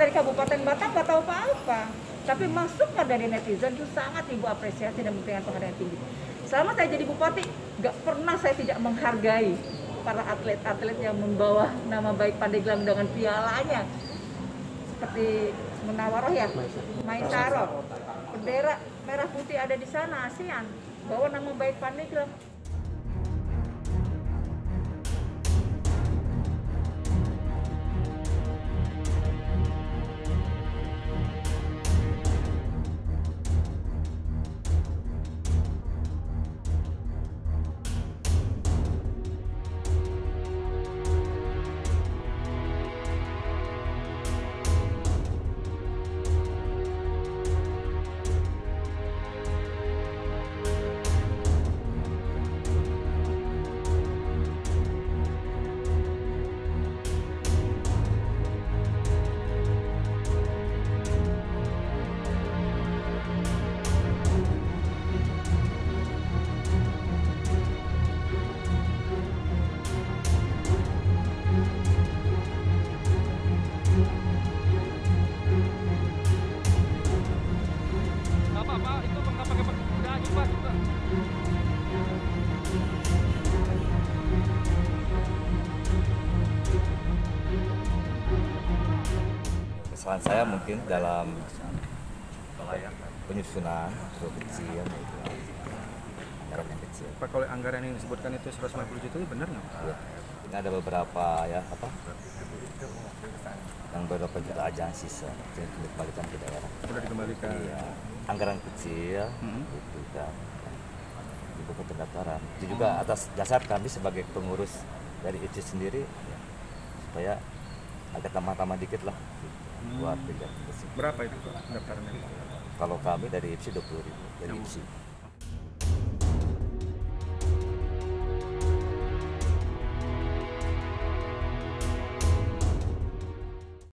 dari Kabupaten Batam nggak tahu apa-apa. Tapi masukan dari netizen itu sangat ibu apresiasi dan memberikan penghargaan tinggi. Selama saya jadi bupati, nggak pernah saya tidak menghargai para atlet-atlet yang membawa nama baik Pandeglang dengan pialanya. Seperti Munawaroh ya, Maisaro. Bendera merah putih ada di sana, ASEAN. Bawa nama baik Pandeglang. Kesalahan saya mungkin dalam penyusunan terlalu kecil gitu. anggaran yang kecil Pak kalau anggaran yang disebutkan itu 150 juta itu benar nggak? Ya. ini ada beberapa ya apa yang beberapa juta aja yang sisa yang dikembalikan ke daerah Sudah dikembalikan. iya anggaran kecil Hmm. itu dan di buku pendaftaran itu juga atas dasar kami sebagai pengurus dari ICI sendiri ya, supaya agak tambah-tambah dikit lah gitu, buat kegiatan tersebut. Berapa itu Pak? Kalau kami dari IPSI 20 ribu dari IPSI.